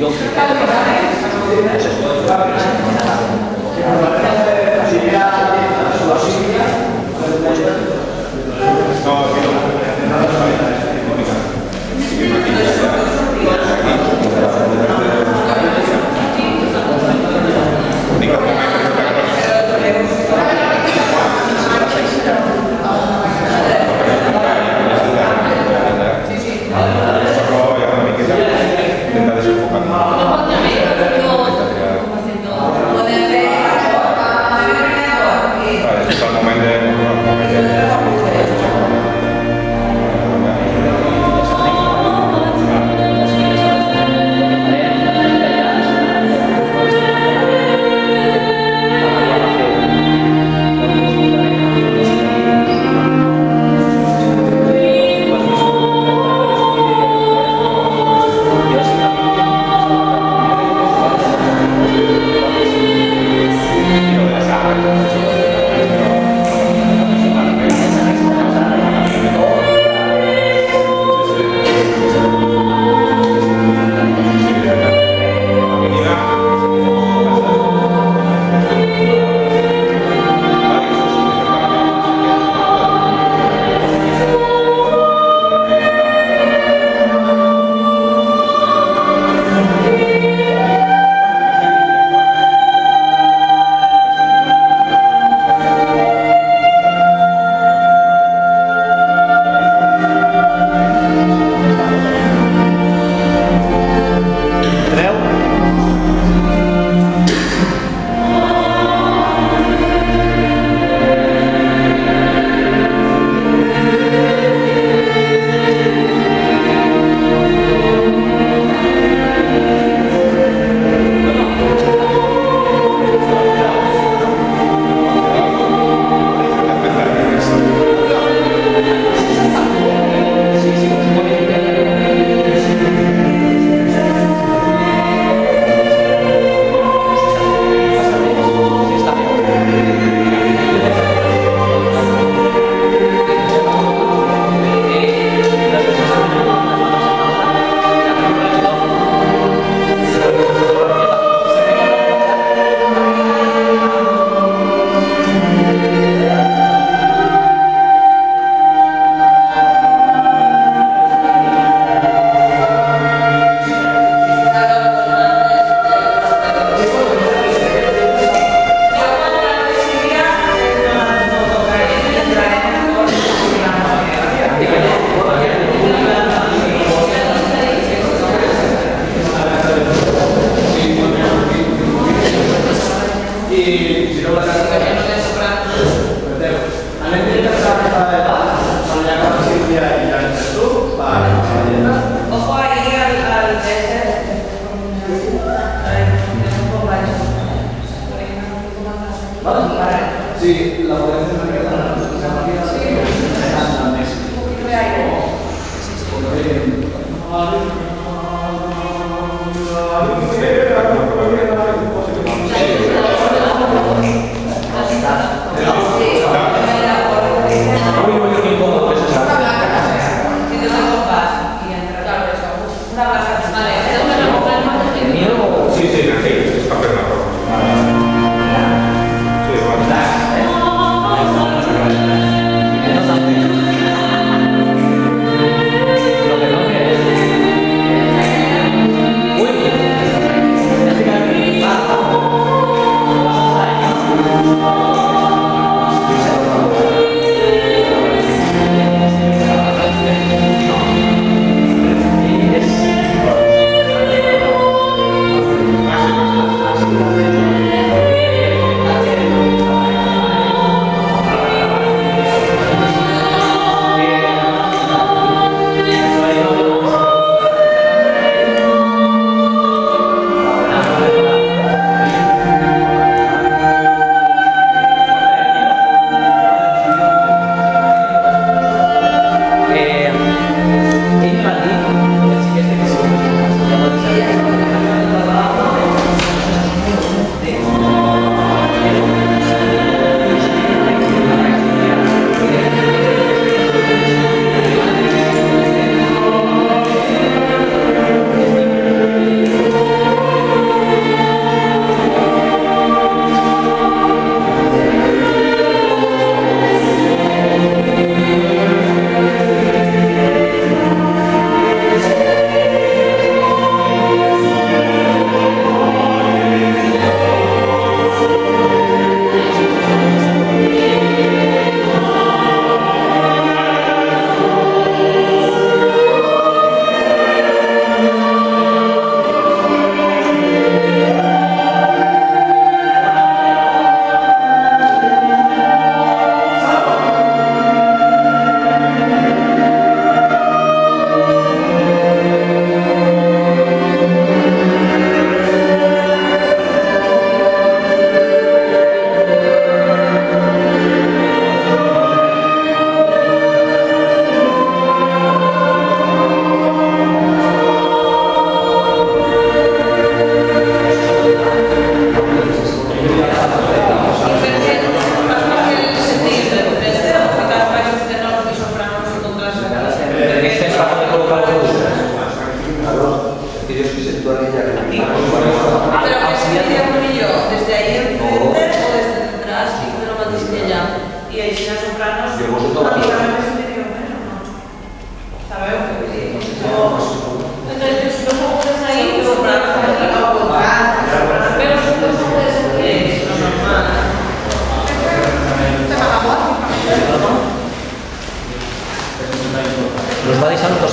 Eu. que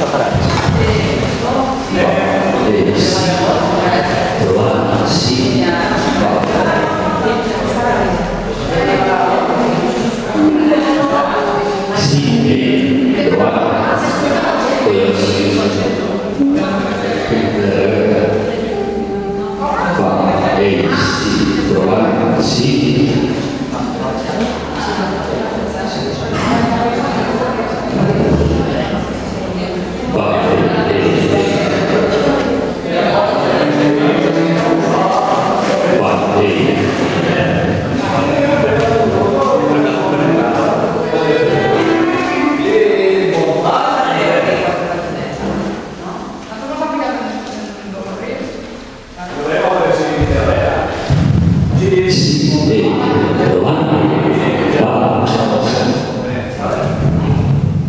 だから。えーえー